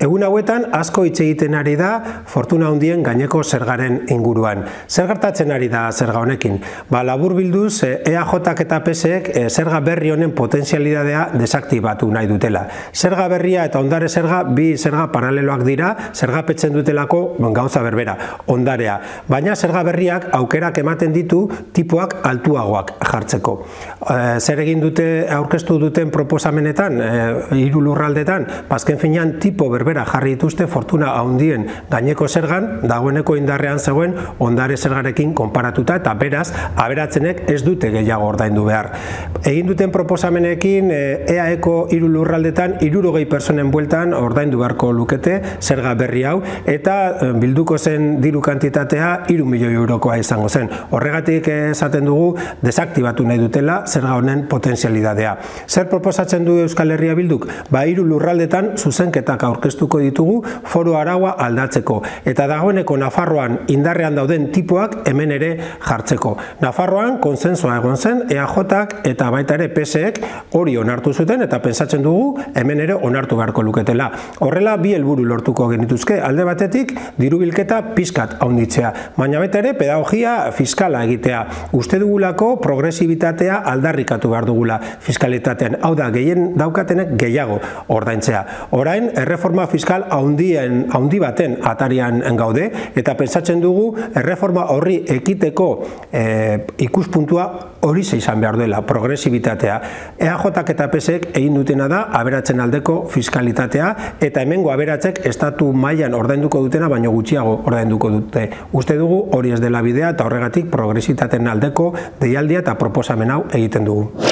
Egun hauetan asko hitz egiten ari da fortuna handien gaineko zergaren inguruan. Zer gertatzen ari da zerga honekin? Ba, labur bilduz, EAJ eta PSek e, zerga berri honen potenzialidadea desaktibatu nahi dutela. Zerga berria eta ondare zerga bi zerga paraleloak dira, zerga petzen dutelako gauza berbera, ondarea. Baina zerga berriak aukerak ematen ditu tipuak altuagoak jartzeko. E, zer egin dute aurkeztu duten proposamenetan, e, hiru lurraldetan, bazken ba, finean tipo berbera berbera jarri dituzte fortuna handien gaineko zergan dagoeneko indarrean zegoen ondare zergarekin konparatuta eta beraz aberatzenek ez dute gehiago ordaindu behar. Egin duten proposamenekin EAEko e hiru lurraldetan 60 personen bueltan ordaindu beharko lukete zerga berri hau eta e, bilduko zen diru kantitatea 3 milioi eurokoa izango zen. Horregatik esaten dugu desaktibatu nahi dutela zerga honen potenzialidadea. Zer proposatzen du Euskal Herria bilduk? Ba hiru lurraldetan zuzenketak aurkeztu aurkeztuko ditugu foru araua aldatzeko eta dagoeneko Nafarroan indarrean dauden tipoak hemen ere jartzeko. Nafarroan konsensua egon zen EAJak eta baita ere PSek hori onartu zuten eta pensatzen dugu hemen ere onartu beharko luketela. Horrela bi helburu lortuko genituzke alde batetik dirubilketa pizkat haunditzea, baina baita ere pedagogia fiskala egitea. Uste dugulako progresibitatea aldarrikatu behar dugula fiskalitatean. Hau da, gehien daukatenek gehiago ordaintzea. Orain, erreforma fiskal haundien haundi baten atarian gaude eta pentsatzen dugu erreforma horri ekiteko e, ikuspuntua hori izan behar duela, progresibitatea. EAJak eta PSek egin dutena da aberatzen aldeko fiskalitatea eta hemengo aberatzek estatu mailan ordainduko dutena baino gutxiago ordainduko dute. Uste dugu hori ez dela bidea eta horregatik progresitateen aldeko deialdia eta proposamen hau egiten dugu.